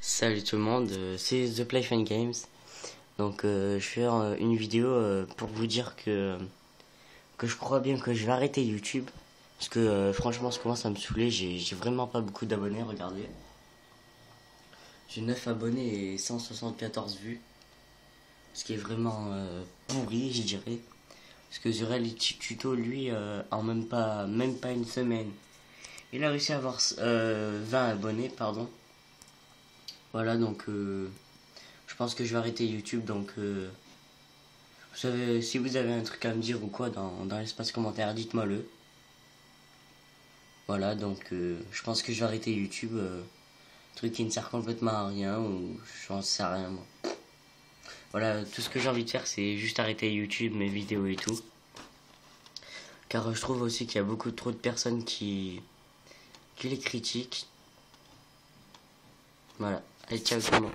Salut tout le monde, euh, c'est The Play Fun Games. Donc euh, je fais euh, une vidéo pour vous dire que je crois bien que je vais arrêter YouTube parce que franchement ça commence à me saouler, j'ai vraiment pas beaucoup d'abonnés, regardez. J'ai 9 abonnés et 174 vues. Ce qui est vraiment pourri, je dirais. Parce que Zurel Tuto lui en même pas même pas une semaine, il a réussi à avoir euh, 20 abonnés, pardon. Voilà, donc euh, je pense que je vais arrêter YouTube. Donc, euh, vous savez, si vous avez un truc à me dire ou quoi dans, dans l'espace commentaire, dites-moi le. Voilà, donc euh, je pense que je vais arrêter YouTube. truc qui ne sert complètement à rien ou j'en sais rien. Voilà, tout ce que j'ai envie de faire, c'est juste arrêter YouTube, mes vidéos et tout. Car je trouve aussi qu'il y a beaucoup trop de personnes qui, qui les critiquent. Voilà. Allez, ciao tout le monde.